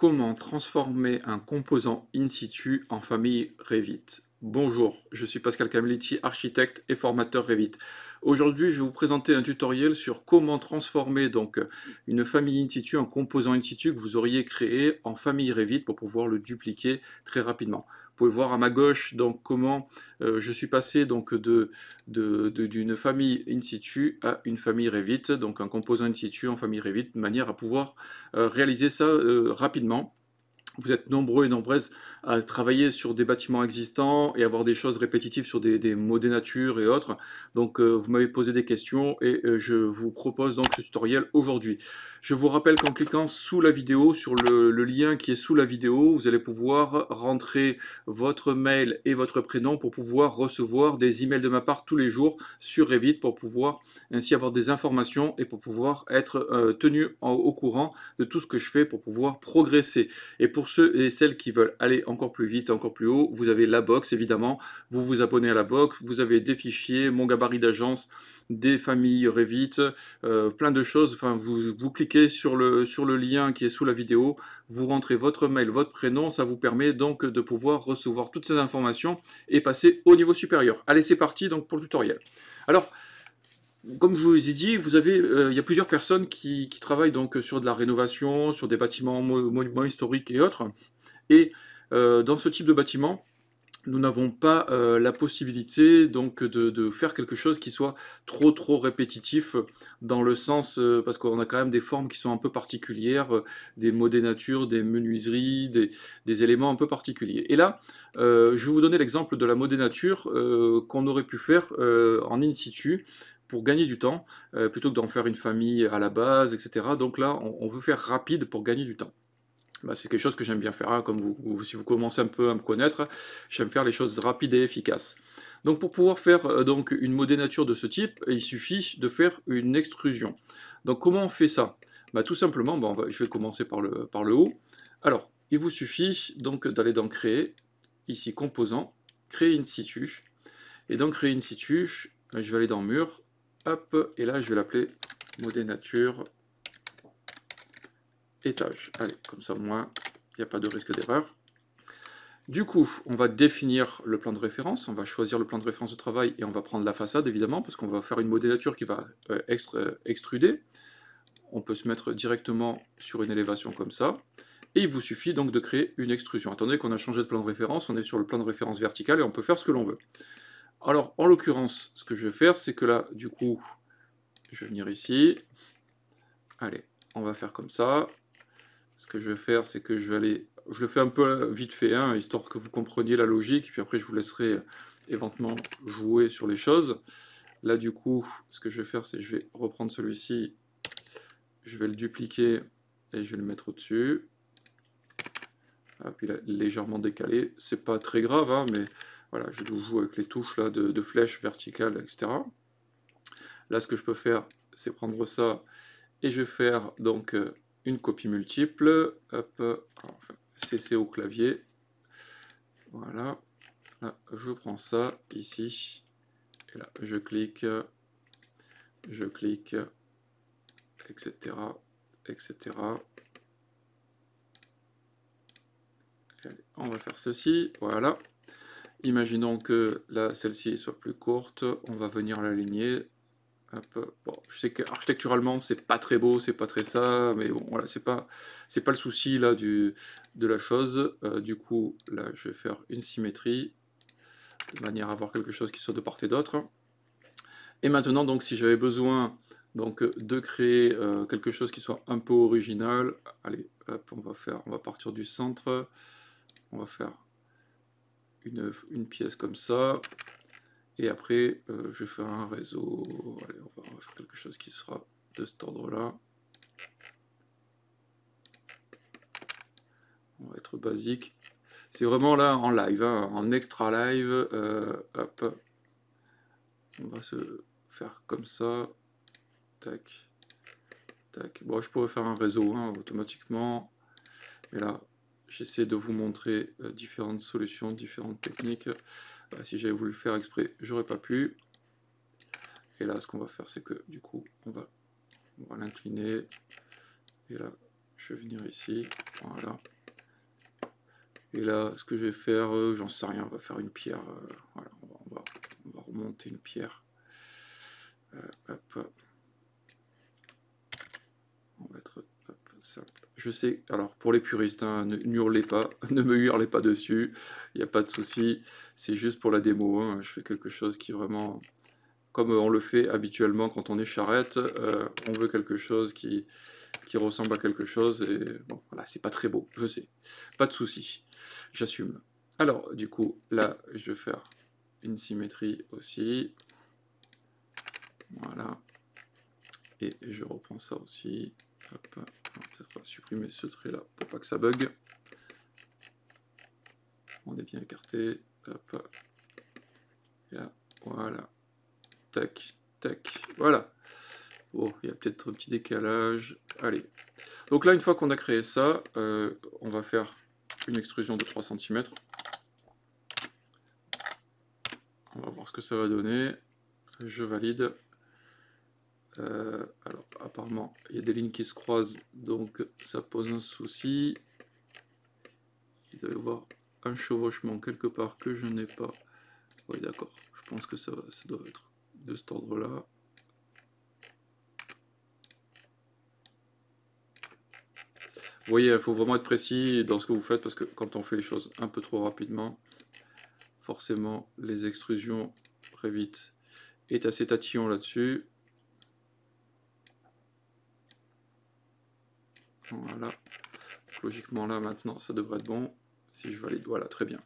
Comment transformer un composant in situ en famille Revit Bonjour, je suis Pascal Camilletti, architecte et formateur Revit. Aujourd'hui, je vais vous présenter un tutoriel sur comment transformer donc une famille in situ, composant in situ que vous auriez créé en famille Revit pour pouvoir le dupliquer très rapidement. Vous pouvez voir à ma gauche donc comment euh, je suis passé donc de d'une famille in situ à une famille Revit, donc un composant in situ en famille Revit, de manière à pouvoir euh, réaliser ça euh, rapidement vous êtes nombreux et nombreuses à travailler sur des bâtiments existants et avoir des choses répétitives sur des, des mots des natures et autres. Donc euh, vous m'avez posé des questions et euh, je vous propose donc ce tutoriel aujourd'hui. Je vous rappelle qu'en cliquant sous la vidéo, sur le, lien qui est sous la vidéo, vous allez pouvoir rentrer votre mail et votre prénom pour pouvoir recevoir des emails de ma part tous les jours sur Revit pour pouvoir ainsi avoir des informations et pour pouvoir être euh, tenu au courant de tout ce que je fais pour pouvoir progresser. Et pour ceux et celles qui veulent aller encore plus vite, encore plus haut, vous avez la box évidemment. Vous vous abonnez à la box, vous avez des fichiers, mon gabarit d'agence, des familles Revit, euh, plein de choses. Enfin, vous, vous cliquez sur le, sur le lien qui est sous la vidéo, vous rentrez votre mail, votre prénom, ça vous permet donc de pouvoir recevoir toutes ces informations et passer au niveau supérieur. Allez, c'est parti donc pour le tutoriel. Alors, comme je vous ai dit, vous avez, euh, il y a plusieurs personnes qui, travaillent donc sur de la rénovation, sur des bâtiments monuments historiques et autres. Et euh, dans ce type de bâtiment, nous n'avons pas euh, la possibilité donc de, faire quelque chose qui soit trop trop répétitif dans le sens parce qu'on a quand même des formes qui sont un peu particulières, des mots des natures, des menuiseries, des, éléments un peu particuliers. Et là, je vais vous donner l'exemple de la mode des natures qu'on aurait pu faire en in situ pour gagner du temps, euh, plutôt que d'en faire une famille à la base, etc. Donc là, on, veut faire rapide pour gagner du temps. Bah, c'est quelque chose que j'aime bien faire, hein, comme vous, si vous commencez un peu à me connaître, j'aime faire les choses rapides et efficaces. Donc pour pouvoir faire euh, donc une modénature de ce type, il suffit de faire une extrusion. Donc comment on fait ça? Bah, Tout simplement, bon, je vais commencer par le, par le haut. Alors, il vous suffit donc d'aller dans Créer, ici Composant, Créer in situ. Et dans Créer in situ, je vais aller dans Mur, Et là je vais l'appeler modé nature étage. Allez, comme ça au moins, il n'y a pas de risque d'erreur. Du coup, on va définir le plan de référence, on va choisir le plan de référence de travail et on va prendre la façade évidemment, parce qu'on va faire une modélature qui va euh, euh, extruder. On peut se mettre directement sur une élévation comme ça. Et il vous suffit donc de créer une extrusion. Attendez qu'on a changé de plan de référence, on est sur le plan de référence vertical et on peut faire ce que l'on veut. Alors, en l'occurrence, ce que je vais faire, c'est que là, du coup, je vais venir ici. Allez, on va faire comme ça. Ce que je vais faire, c'est que je vais aller... Je le fais un peu vite fait, hein, histoire que vous compreniez la logique, puis après je vous laisserai éventuellement jouer sur les choses. Là, du coup, ce que je vais faire, c'est que je vais reprendre celui-ci, je vais le dupliquer et je vais le mettre au-dessus. Ah, puis là, légèrement décalé. C'est pas très grave, hein, mais voilà, je joue avec les touches là, de, flèches verticales, etc. Là, ce que je peux faire, c'est prendre ça et je vais faire donc euh, une copie multiple. Hop, CC au clavier. Voilà. Là, je prends ça ici. Et là, je clique, je clique, etc. etc. on va faire ceci. Voilà. Imaginons que celle-ci soit plus courte, on va venir l'aligner. Bon, je sais qu'architecturalement, c'est pas très beau, c'est pas très ça, mais bon, voilà, c'est pas, c'est pas le souci là du, de la chose. Euh, du coup, là, je vais faire une symétrie, de manière à avoir quelque chose qui soit de part et d'autre. Et maintenant, donc, si j'avais besoin donc, de créer euh, quelque chose qui soit un peu original, allez, hop, on va faire, on va partir du centre, on va faire une, pièce comme ça. Et après, euh, je vais faire un réseau. On va, faire quelque chose qui sera de cet ordre-là. On va être basique. C'est vraiment là en live, hein, en extra live. Euh, hop. On va se faire comme ça. Tac. Tac. Bon, je pourrais faire un réseau hein, automatiquement. Mais là, j'essaie de vous montrer euh, différentes solutions, différentes techniques. Euh, si j'avais voulu le faire exprès, j'aurais pas pu. Et là, ce qu'on va faire, c'est que du coup, on va, on va l'incliner. Et là, je vais venir ici. Voilà. Et là, ce que je vais faire, euh, j'en sais rien, on va faire une pierre. Voilà, on va, remonter une pierre. Euh, on va être Je sais, alors pour les puristes, hein, ne pas, ne me hurlez pas dessus, il n'y a pas de souci, c'est juste pour la démo, hein. je fais quelque chose qui vraiment, comme on le fait habituellement quand on est charrette, on veut quelque chose qui, ressemble à quelque chose, et bon, voilà, c'est pas très beau, je sais, pas de souci, j'assume. Alors, du coup, là, je vais faire une symétrie aussi, voilà, et je reprends ça aussi, peut-être supprimer ce trait là pour pas que ça bug. On est bien écarté. Hop. Là, voilà. Tac, tac. Voilà. Bon, il y a peut-être un petit décalage. Allez. Donc là, une fois qu'on a créé ça, euh, on va faire une extrusion de 3 cm. On va voir ce que ça va donner. Je valide. Euh, alors, apparemment, il y a des lignes qui se croisent, donc ça pose un souci. Il doit y avoir un chevauchement quelque part que je n'ai pas. Oui, d'accord. Je pense que ça, ça doit être de cet ordre-là. Vous voyez, il faut vraiment être précis dans ce que vous faites, parce que quand on fait les choses un peu trop rapidement, forcément, les extrusions vite est assez tatillon là-dessus. Voilà. logiquement là maintenant ça devrait être bon. Si je valide, voilà, très bien.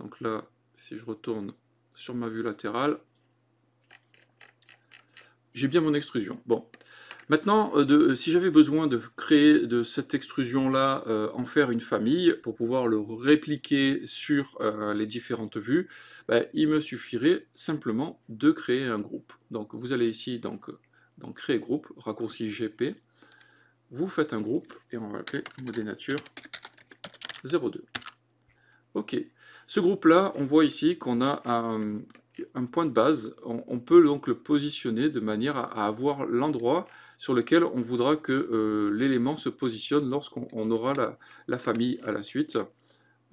Donc là, si je retourne sur ma vue latérale, j'ai bien mon extrusion. Bon, maintenant, euh, de, si j'avais besoin de créer de cette extrusion-là, euh, en faire une famille, pour pouvoir le répliquer sur euh, les différentes vues, ben, il me suffirait simplement de créer un groupe. Donc vous allez ici, donc, dans Créer groupe, raccourci GP, vous faites un groupe, et on va l'appeler Nature 02. Ok. Ce groupe-là, on voit ici qu'on a un, point de base. On, peut donc le positionner de manière à, avoir l'endroit sur lequel on voudra que euh, l'élément se positionne lorsqu'on aura la, famille à la suite.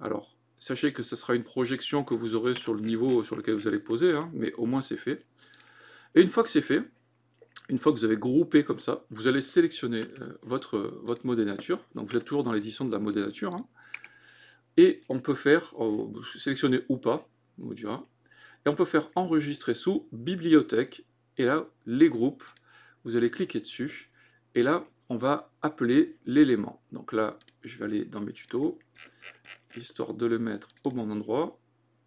Alors, sachez que ce sera une projection que vous aurez sur le niveau sur lequel vous allez poser, hein, mais au moins c'est fait. Et une fois que c'est fait, une fois que vous avez groupé comme ça, vous allez sélectionner euh, votre, votre mot des. Donc vous êtes toujours dans l'édition de la mot des natures. Hein. Et on peut faire, oh, sélectionner ou pas, on vous dira. Et on peut faire enregistrer sous bibliothèque. Et là, les groupes, vous allez cliquer dessus. Et là, on va appeler l'élément. Donc là, je vais aller dans mes tutos, histoire de le mettre au bon endroit.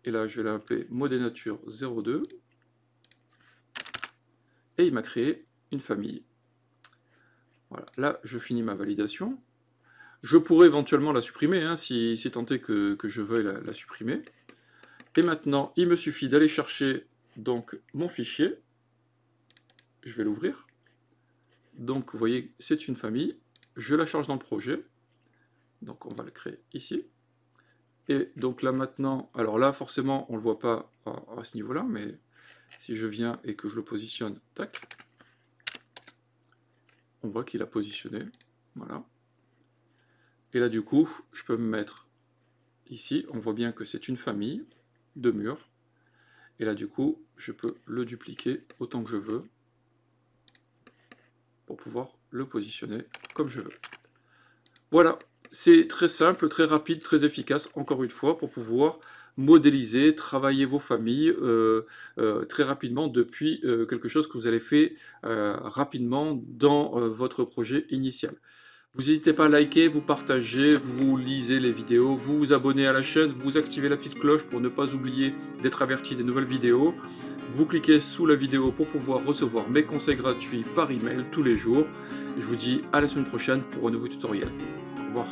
Et là, je vais l'appeler natures 02 et il m'a créé une famille. Voilà, là je finis ma validation. Je pourrais éventuellement la supprimer, hein, si, si tant que, je veuille la, supprimer. Et maintenant, il me suffit d'aller chercher donc mon fichier. Je vais l'ouvrir. Donc vous voyez, c'est une famille. Je la charge dans le projet. Donc on va le créer ici. Et donc là maintenant, alors là forcément on ne le voit pas à ce niveau-là, mais si je viens et que je le positionne, tac, on voit qu'il a positionné, voilà. Et là du coup, je peux me mettre ici, on voit bien que c'est une famille de murs, et là du coup, je peux le dupliquer autant que je veux, pour pouvoir le positionner comme je veux. Voilà, c'est très simple, très rapide, très efficace, encore une fois, pour pouvoir modéliser, travailler vos familles euh, euh, très rapidement depuis euh, quelque chose que vous avez fait rapidement dans votre projet initial. Vous n'hésitez pas à liker, vous partagez, vous lisez les vidéos, vous vous abonnez à la chaîne, vous activez la petite cloche pour ne pas oublier d'être averti des nouvelles vidéos. Vous cliquez sous la vidéo pour pouvoir recevoir mes conseils gratuits par email tous les jours. Je vous dis à la semaine prochaine pour un nouveau tutoriel. Revoir.